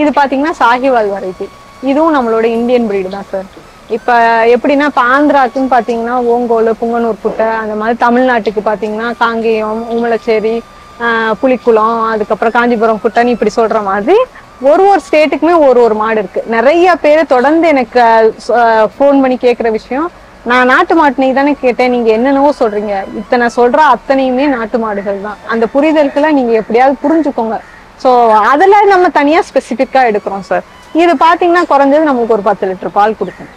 இது பாத்தீங்கன்னா சாஹிவால் வெரைட்டி இதுவும் நம்மளோட இந்தியன் பிரீடு தான் சார் இப்ப எப்படின்னா இப்போ ஆந்திராக்குன்னு பாத்தீங்கன்னா ஓங்கோல் புங்கனூர் குட்டை அந்த மாதிரி தமிழ்நாட்டுக்கு பாத்தீங்கன்னா காங்கேயம் ஊமலச்சேரி புலிக்குளம் அதுக்கப்புறம் காஞ்சிபுரம் குட்டைன்னு இப்படி சொல்ற மாதிரி ஒரு ஒரு ஸ்டேட்டுக்குமே ஒரு ஒரு மாடு இருக்கு. நிறைய பேர் தொடர்ந்து எனக்கு ஃபோன் பண்ணி கேட்குற விஷயம் நான் நாட்டு மாட்டு நெய் தானே கேட்டேன் நீங்க என்னென்னவோ சொல்றீங்க. இத்தனை சொல்ற அத்தனையுமே நாட்டு மாடுகள் தான். அந்த புரிதலுக்குலாம் நீங்க எப்படியாவது புரிஞ்சுக்கோங்க. ஸோ அதில் நம்ம தனியாக ஸ்பெசிஃபிக்காக எடுக்கிறோம் சார் இது பார்த்தீங்கன்னா குறைஞ்சது நமக்கு ஒரு பத்து லிட்டர் பால் கொடுக்கும்